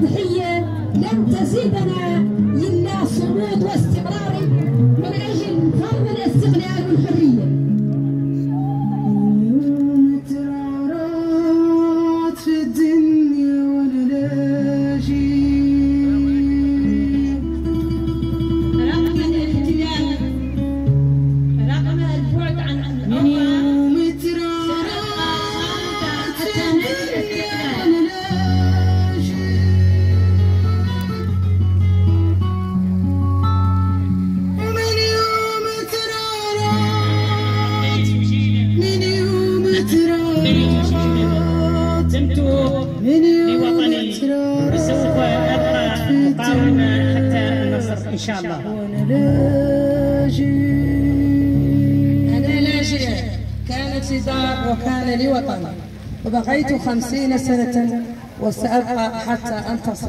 التضحية لن تزيدنا إلا صمود واستمرار من أجل فرض الاستقلال والحرية. الله. وأنا لاجئ. أنا لاجئ. كانت لي دار وكان لي وطن. وبقيت خمسين سنة وسأبقى حتى أنتصر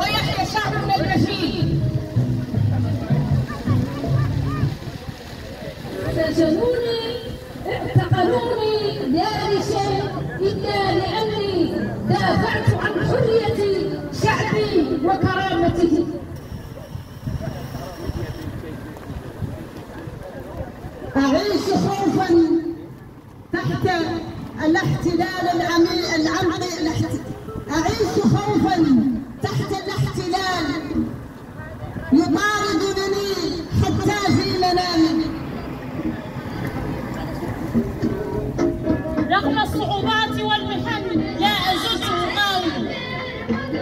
ويحيى شعبنا المجيد سجنوني اعتقلوني لا لشيء إلا لأني دافعت عن حريتي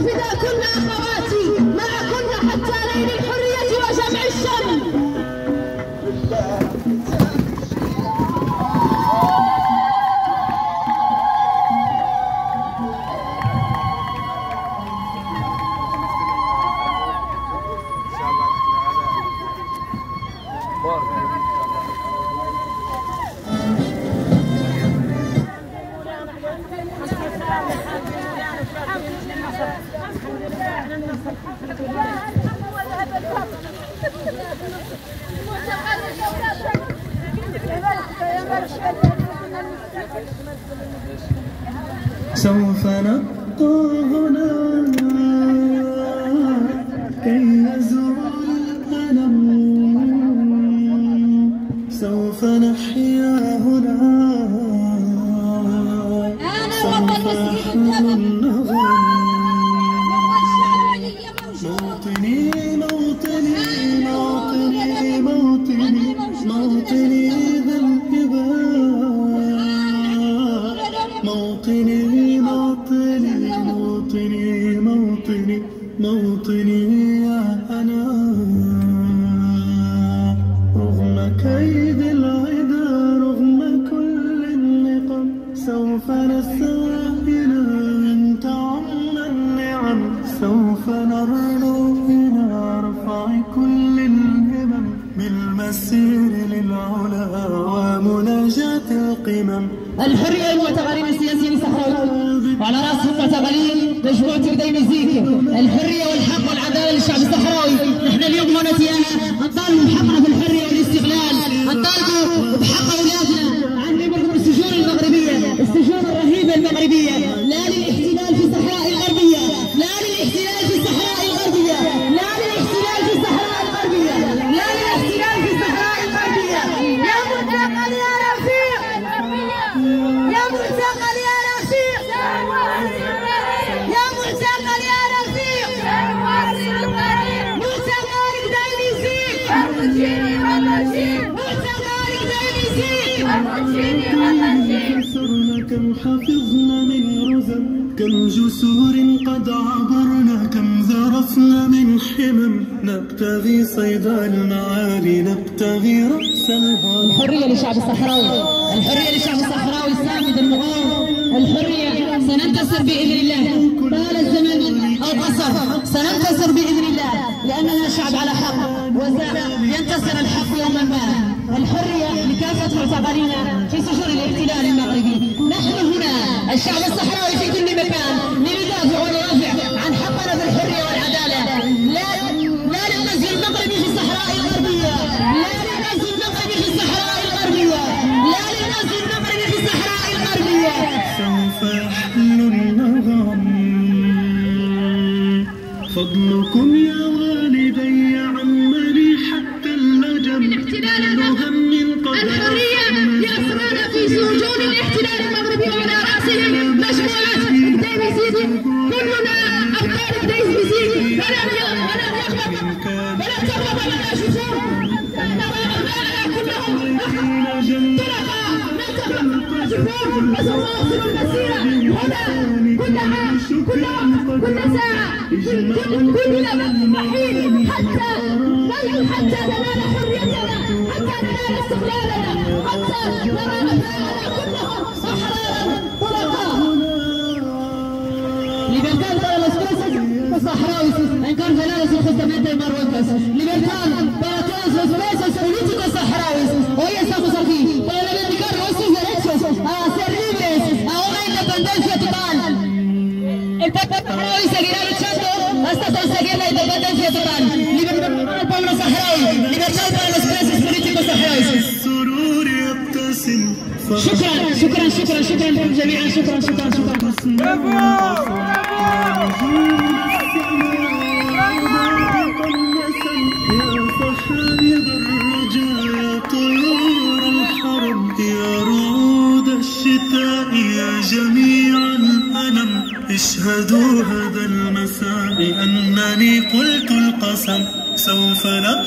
Sufida Kunna Mawati. Gracias. موطني يا أنا. رغم كيد العدا رغم كل النقم سوف نسعى إلى من تعم النعم. سوف نرنو إلى رفع كل الهمم. بالمسير للعلا ومناجاة القمم. الحرية المعتقلين السياسيين الصحراوي وعلى راسهم معتقلين مجموعة قديم زيك الحرية والحق والعدالة للشعب الصحراوي. نحن اليوم هنا تيانا نطالب بحقنا في الحرية. كم حفظنا من رزم كم جسور قد عبرنا كم ذرفنا من حمم. نبتغي صيد المعالي نبتغي رأس الهرم الحرية للشعب الصحراوي الحرية للشعب الصحراوي السامد المغار. الحرية سننتصر بإذن الله. طال الزمن أو قصر سننتصر بإذن الله. لأننا شعب على حق وسينتصر الحق يوما ما. الحرية لكافة معتقلينا في سجون الاحتلال المغربي. نحن هنا الشعب الصحراوي في كل مكان. جسوم وسنواصل المسيرة هنا كل عام كل ساعة كل كل حين حتى حتى ننال حريتنا حتى ننال استقلالنا حتى نرى أبناءنا كلهم أحرارا طلقاء Libertad para los presos saharaui encarcelados injustamente en Marruecos. Libertad para شكرا شكرا شكرا شكرا لكم جميعا شكرا شكرا شكرا. يا رعود الشتاء يا جميع الألم اشهدوا هذا المساء أنني قلت القسم سوف لا